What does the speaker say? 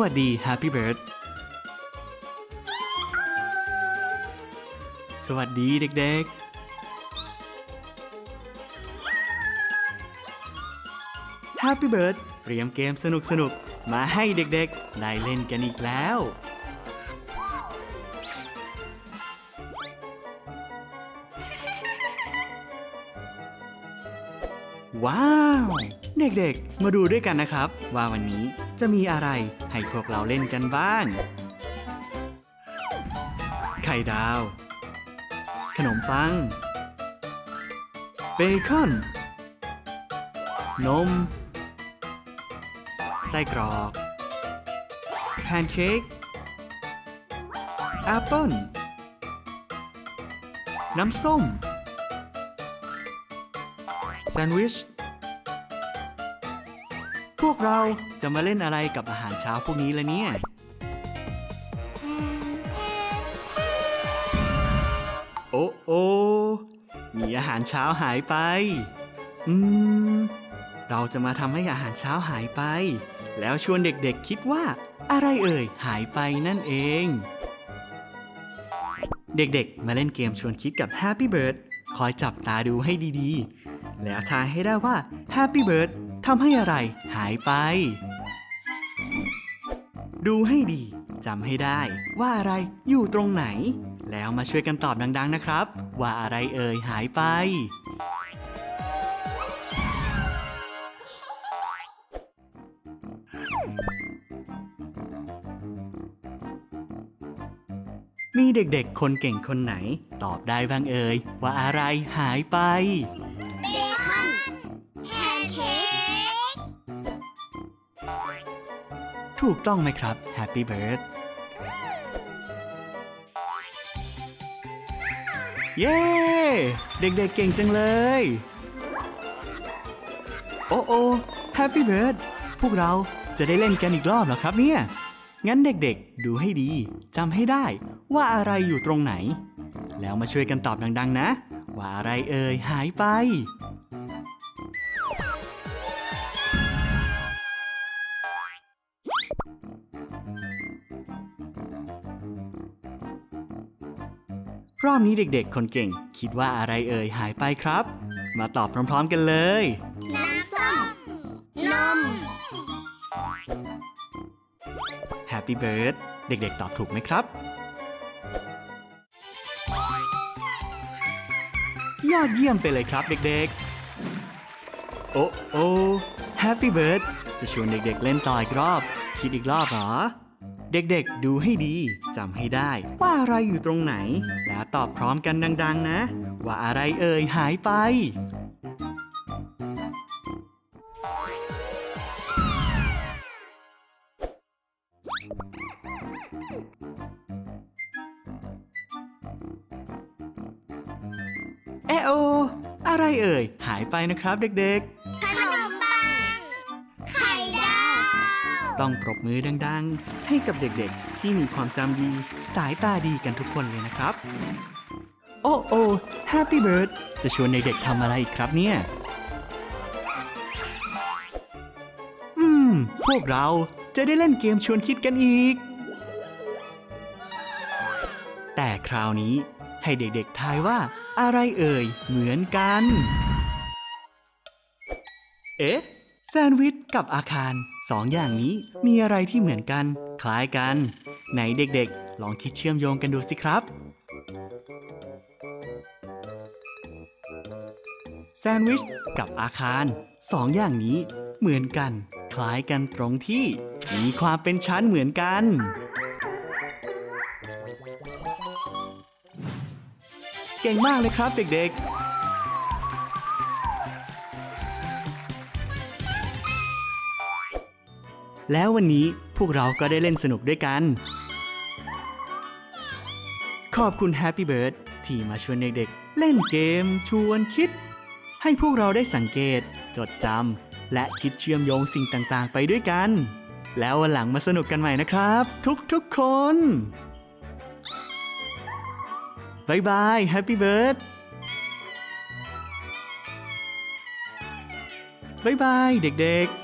วัสดี Happy Bird สวัสดีเด็กๆ Happy Bird เตรียมเกมสนุกๆ มาให้เด็กๆ ได้เล่นกันอีกแล้ว ว้าว เด็กๆ มาดูด้วยกันนะครับ ว่าวันนี้จะมีอะไรให้พวกเราเล่นกันบ้าง ไข่ดาว ขนมปัง เบคอน นม ไส้กรอก แพนเค้กแอปเปิ้ลน้ำส้ม แซนด์วิช พวกเราจะมาเล่นอะไรกับอาหารเช้าพวกนี้ละเนี่ย โอ้โอมีอาหารเช้าหายไป อืม เราจะมาทำให้อาหารเช้าหายไป แล้วชวนเด็กๆคิดว่า อะไรเอ่ยหายไปนั่นเอง เด็กๆ มาเล่นเกมชวนคิดกับ Happy Bird คอยจับตาดูให้ดีๆ แล้วทายให้ได้ว่า Happy Bird ทำให้อะไรหายไป ดูให้ดีจำให้ได้ว่าอะไรอยู่ตรงไหน แล้วมาช่วยกันตอบดัง ๆ นะครับ ว่าอะไรเอ่ยหายไป มีเด็กๆ คนเก่งคนไหน ตอบได้บ้างเอ่ยว่าอะไรหายไป เค้กถูกต้องไหมครับ Happy Bird เย้ เด็กๆเก่งจังเลย โอ้โอ้ Happy Bird พวกเราจะได้เล่นกันอีกรอบหรอครับเนี่ย งั้นเด็กๆ ดูให้ดี จำให้ได้ว่าอะไรอยู่ตรงไหน แล้วมาช่วยกันตอบดังๆนะ ว่าอะไรเอ่ยหายไป รอบนี้เด็กๆ คนเก่ง คิดว่าอะไรเอ่ยหายไปครับ มาตอบพร้อมๆกันเลย น้ำส้ม นม Happy Bird เด็กๆ ตอบถูกไหมครับ ยอดเยี่ยมไปเลยครับเด็กๆ โอ้โอ้ Happy Bird จะชวนเด็กๆ เล่นต่ออีกรอบ คิดอีกรอบเหรอ เด็กๆ ดูให้ดีจำให้ได้ว่าอะไรอยู่ตรงไหน แล้วตอบพร้อมกันดัง ๆ นะ ว่าอะไรเอ่ยหายไป เอโอ อะไรเอ่ยหายไปนะครับเด็กข ต้องปรบมือดังๆ ให้กับเด็กๆ ที่มีความจำดี สายตาดีกันทุกคนเลยนะครับ โอ้โอ้ Happy Bird จะชวนเด็กๆทำอะไรอีกครับเนี่ย อืม พวกเราจะได้เล่นเกมชวนคิดกันอีก แต่คราวนี้ให้เด็กๆทายว่าอะไรเอ่ย เหมือนกัน เอ๊ะ แซนด์วิชกับอาคารสองอย่างนี้มีอะไรที่เหมือนกัน คล้ายกัน ไหนเด็กๆ ลองคิดเชื่อมโยงกันดูสิครับ แซนด์วิชกับอาคารสองอย่างนี้เหมือนกัน คล้ายกันตรงที่มีความเป็นชั้นเหมือนกัน เก่งมากเลยครับเด็กๆ แล้ววันนี้พวกเราก็ได้เล่นสนุกด้วยกัน ขอบคุณ Happy Bird ที่มาชวนเด็กๆ เล่นเกมชวนคิด ให้พวกเราได้สังเกต จดจำและคิดเชื่อมโยงสิ่งต่างๆ ไปด้วยกัน แล้ววันหลังมาสนุกกันใหม่นะครับ ทุกๆคนบายบาย Happy Bird บายบาย เด็กๆ